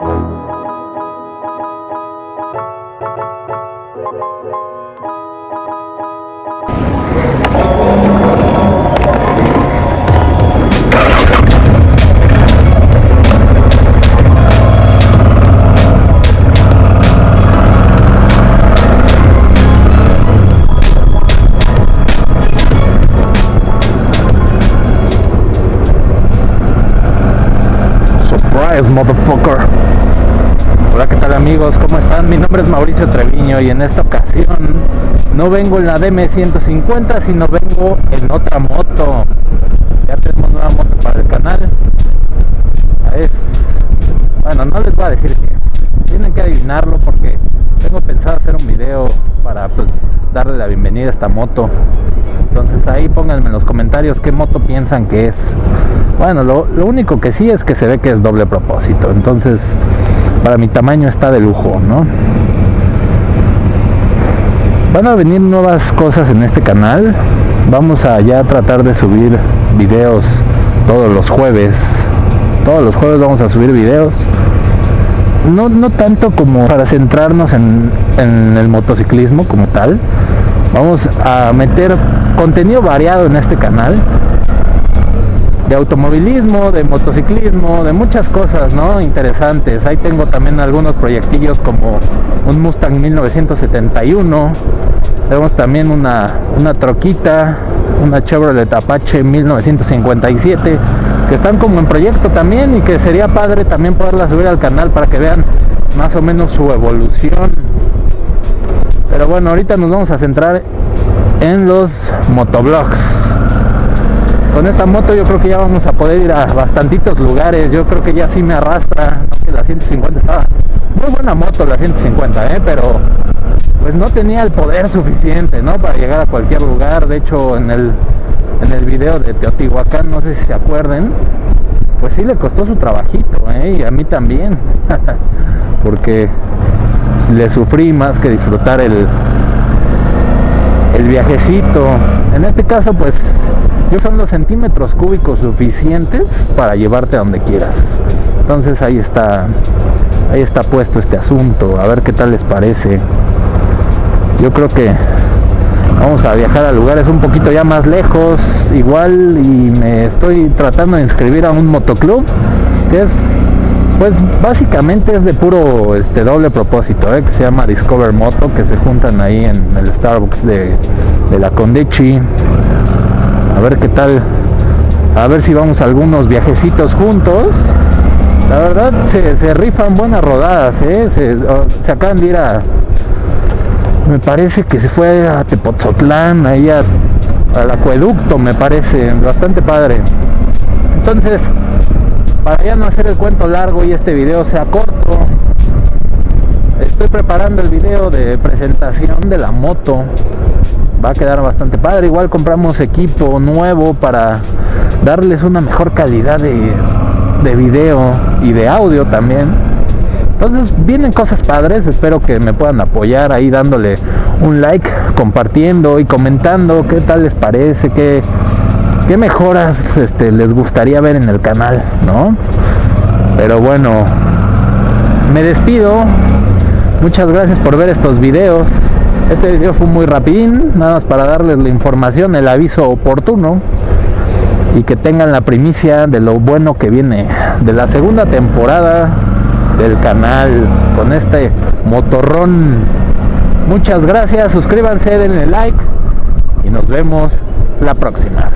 you Surprise, motherfucker. Hola, ¿qué tal amigos? ¿Cómo están? Mi nombre es Mauricio Treviño y en esta ocasión no vengo en la DM150, sino vengo en otra moto. Ya tenemos nueva moto para el canal. Es... Bueno, no les voy a decir qué es. Tienen que adivinarlo porque tengo pensado hacer un video para pues darle la bienvenida a esta moto. Entonces ahí pónganme en los comentarios qué moto piensan que es. Bueno, lo, lo único que sí es que se ve que es doble propósito. Entonces, para mi tamaño está de lujo, ¿no? Van a venir nuevas cosas en este canal. Vamos a ya tratar de subir videos todos los jueves. Todos los jueves vamos a subir videos. No, no tanto como para centrarnos en, en el motociclismo como tal. Vamos a meter contenido variado en este canal de automovilismo, de motociclismo, de muchas cosas, ¿no? Interesantes. Ahí tengo también algunos proyectillos como un Mustang 1971. Tenemos también una, una troquita, una Chevrolet Apache 1957, que están como en proyecto también y que sería padre también poderla subir al canal para que vean más o menos su evolución. Pero bueno, ahorita nos vamos a centrar en los motoblogs con esta moto yo creo que ya vamos a poder ir a bastantitos lugares. Yo creo que ya sí me arrastra. que la 150 estaba muy buena moto la 150, ¿eh? pero pues no tenía el poder suficiente, ¿no? Para llegar a cualquier lugar. De hecho, en el en el video de Teotihuacán, no sé si se acuerden, pues sí le costó su trabajito, ¿eh? Y a mí también, porque le sufrí más que disfrutar el el viajecito. En este caso, pues yo son los centímetros cúbicos suficientes para llevarte a donde quieras. Entonces ahí está, ahí está puesto este asunto. A ver qué tal les parece. Yo creo que vamos a viajar a lugares un poquito ya más lejos, igual y me estoy tratando de inscribir a un motoclub que es pues básicamente es de puro este doble propósito, ¿eh? que se llama Discover Moto, que se juntan ahí en el Starbucks de, de la Condechi a ver qué tal. A ver si vamos a algunos viajecitos juntos. La verdad se, rifan buenas rodadas ¿eh? se, acaban de ir a me parece que se fue a Tepotzotlán ahí al acueducto me parece bastante padre. Entonces para ya no hacer el cuento largo y este video sea corto estoy preparando el video de presentación de la moto va a quedar bastante padre. Igual compramos equipo nuevo para darles una mejor calidad de, de video y de audio también. Entonces vienen cosas padres, espero que me puedan apoyar ahí dándole un like, compartiendo y comentando qué tal les parece, qué, qué mejoras este, les gustaría ver en el canal, ¿no? Pero bueno, me despido. Muchas gracias por ver estos videos. Este video fue muy rapidín, nada más para darles la información, el aviso oportuno y que tengan la primicia de lo bueno que viene de la segunda temporada del canal con este motorrón. Muchas gracias, suscríbanse, denle like y nos vemos la próxima.